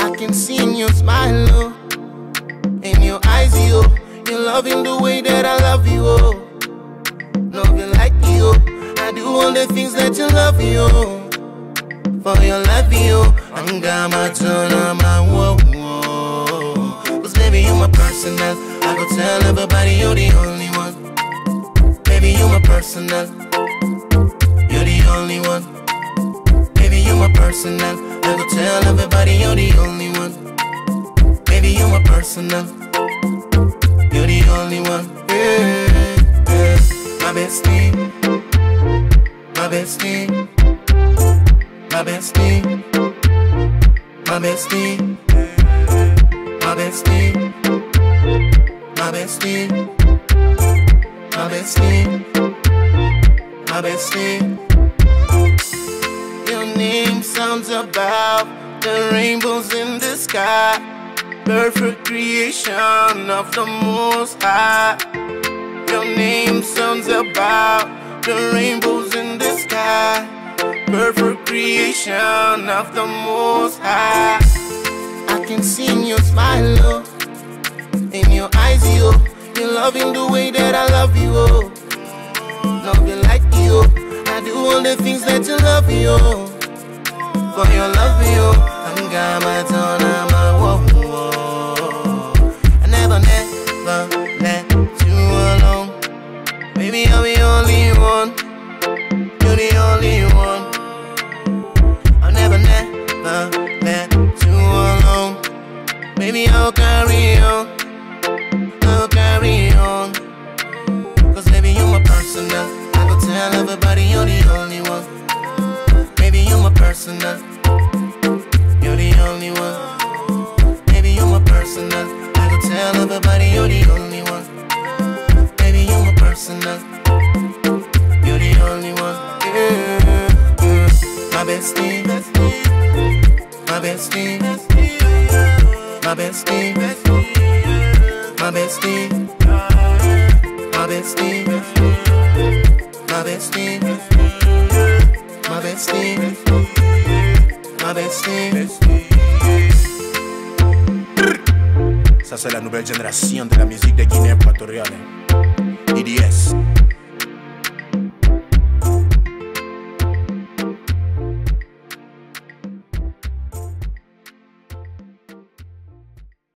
I can see in your smile, oh, in your eyes, yo. You're loving the way that I love you, oh. Loving like you, oh. I do all the things that you love, you. For your love, you. I'm got my turn on my whoa, whoa. Cause baby, you're my personal. I go tell everybody you're the only one. Baby, you're my personal. You're the only one. Baby, you're my personal. I go tell everybody you're the only one. Baby, you're my personal. You're the only one. Yeah. My bestie. My bestie. My bestie. My bestie. My bestie. My bestie. My bestie. My bestie. Your name sounds about the rainbows in the sky. Perfect creation of the most high. Your name sounds about the rainbows in the sky. Perfect creation of the most high. I can see in your smile, oh, in your eyes, yo. You're loving the way that I love you, oh. Loving like you. Oh. I do all the things that you love, yo. Oh. For your love, yo. I'm got my turn, I'm a. I never, never let you alone. Baby, I'm the only one. I go tell everybody you're the only one. Baby, you're my personal. You're the only one. Baby, you're my personal. I go tell everybody you're the only one. Baby, you're my personal. You're the only one. Yeah, yeah. My bestie. My bestie. My bestie. My bestie. My bestie. Bestie. My bestie. My bestie. Ça c'est la nouvelle génération de la musique de Guinée équatoriale. IDS.